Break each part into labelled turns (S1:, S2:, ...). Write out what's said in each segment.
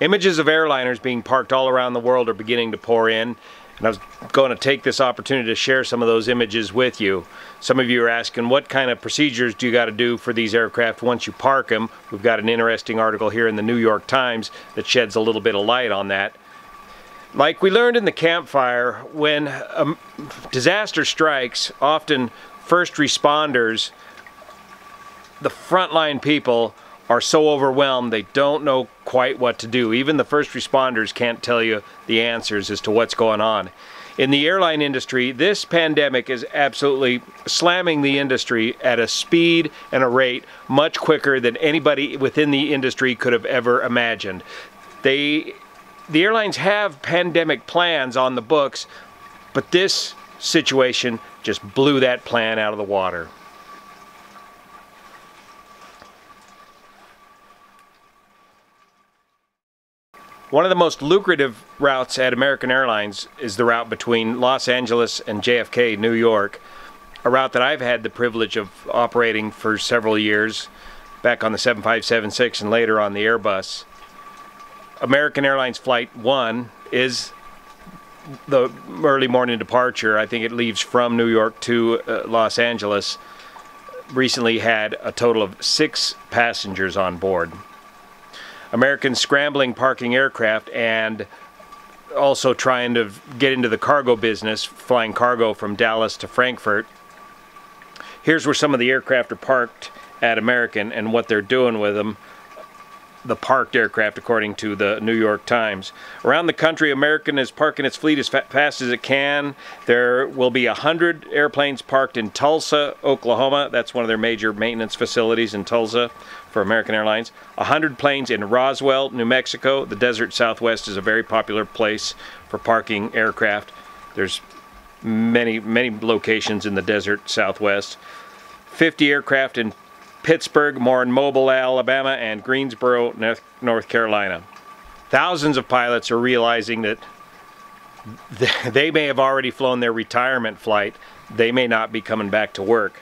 S1: Images of airliners being parked all around the world are beginning to pour in, and I was going to take this opportunity to share some of those images with you. Some of you are asking what kind of procedures do you got to do for these aircraft once you park them. We've got an interesting article here in the New York Times that sheds a little bit of light on that. Like we learned in the campfire, when a disaster strikes, often first responders, the frontline people, are so overwhelmed they don't know quite what to do. Even the first responders can't tell you the answers as to what's going on. In the airline industry, this pandemic is absolutely slamming the industry at a speed and a rate much quicker than anybody within the industry could have ever imagined. They, the airlines have pandemic plans on the books, but this situation just blew that plan out of the water. One of the most lucrative routes at American Airlines is the route between Los Angeles and JFK, New York, a route that I've had the privilege of operating for several years, back on the 7576 and later on the Airbus. American Airlines Flight 1 is the early morning departure. I think it leaves from New York to uh, Los Angeles. Recently had a total of six passengers on board. American scrambling parking aircraft and also trying to get into the cargo business, flying cargo from Dallas to Frankfurt. Here's where some of the aircraft are parked at American and what they're doing with them the parked aircraft, according to the New York Times. Around the country, American is parking its fleet as fa fast as it can. There will be 100 airplanes parked in Tulsa, Oklahoma. That's one of their major maintenance facilities in Tulsa for American Airlines. 100 planes in Roswell, New Mexico. The desert southwest is a very popular place for parking aircraft. There's many, many locations in the desert southwest. 50 aircraft in Pittsburgh, more in Mobile, Alabama, and Greensboro, North Carolina. Thousands of pilots are realizing that they may have already flown their retirement flight. They may not be coming back to work.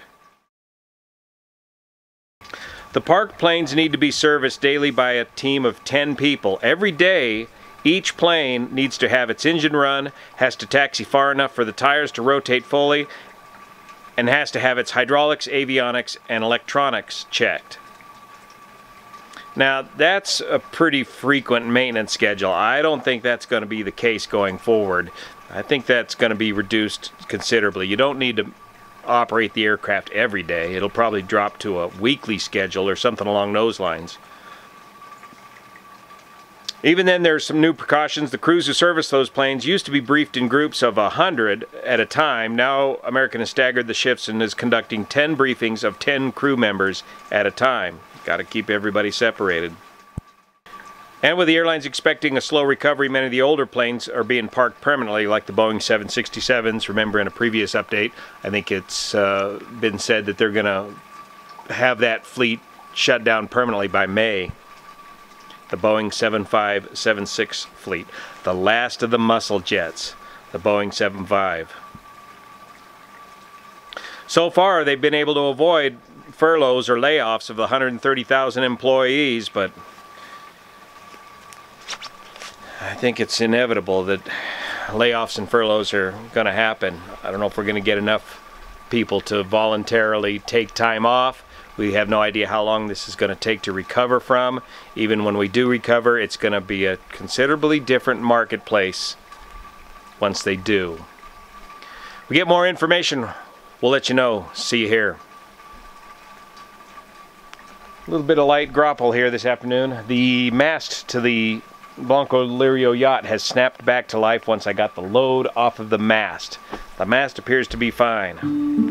S1: The parked planes need to be serviced daily by a team of 10 people. Every day, each plane needs to have its engine run, has to taxi far enough for the tires to rotate fully, and has to have its hydraulics, avionics, and electronics checked. Now, that's a pretty frequent maintenance schedule. I don't think that's going to be the case going forward. I think that's going to be reduced considerably. You don't need to operate the aircraft every day. It'll probably drop to a weekly schedule or something along those lines. Even then, there's some new precautions. The crews who service those planes used to be briefed in groups of 100 at a time. Now, American has staggered the shifts and is conducting 10 briefings of 10 crew members at a time. Got to keep everybody separated. And with the airlines expecting a slow recovery, many of the older planes are being parked permanently, like the Boeing 767s. Remember, in a previous update, I think it's uh, been said that they're going to have that fleet shut down permanently by May the Boeing 7576 fleet, the last of the muscle jets, the Boeing 75. So far, they've been able to avoid furloughs or layoffs of the 130,000 employees, but I think it's inevitable that layoffs and furloughs are going to happen. I don't know if we're going to get enough people to voluntarily take time off we have no idea how long this is going to take to recover from. Even when we do recover, it's going to be a considerably different marketplace once they do. We get more information, we'll let you know. See you here. A little bit of light graupel here this afternoon. The mast to the Blancolirio yacht has snapped back to life once I got the load off of the mast. The mast appears to be fine.